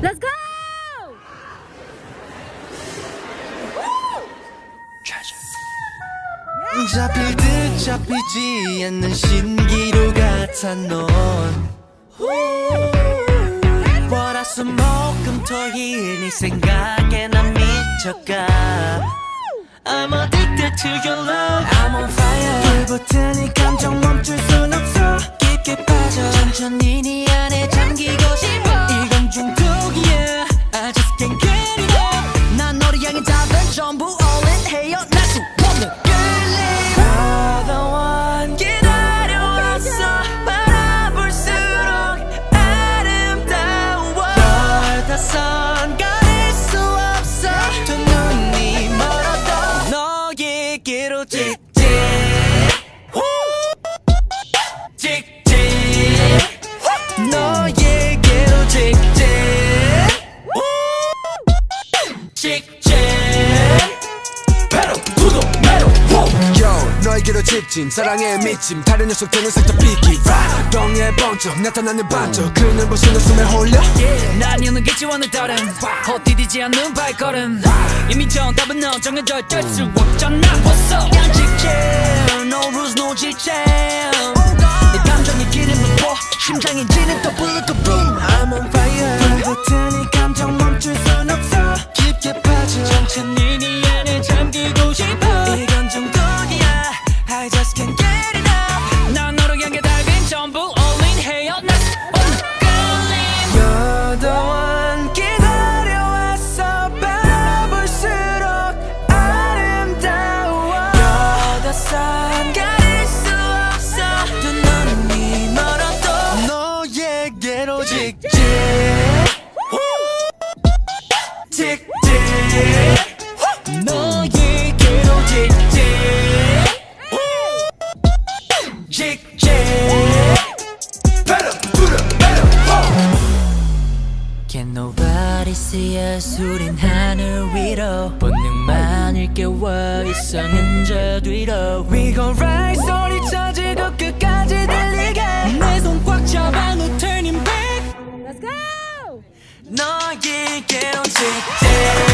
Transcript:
Let's go! 잡힐 듯 잡히지 않는 신기루 같아 넌. 월화수 목금토일 네 생각에 난 미쳐가. I'm addicted to your love. I'm on fire. 불붙은 이 감정 멈출 순 없어. 깊게 빠져. 천천히 I just can't get it up 난 너를 향해 답을 전부 직진. To the metal Yo, 너에게로 직진. 사랑에 미침. 다른 녀석들은 살짝 비기 덩에 번쩍 나타나는 반쪽 그 눈부신 웃음에 홀려? 난 여는 기지원을 따른 헛디디지 않는 발걸음. 이미 정답은 넌 정해져 어쩔 수 없잖아. What's up 직진. No rules no 직진 heard it all. Can nobody see us 우린 하늘 위로 본능만을 깨워 이성은 저 뒤로 We gon' ride 소리 쳐지고 끝까지 들리게 내 손 꽉 잡아 no turning back Let's go! 너에게로 직진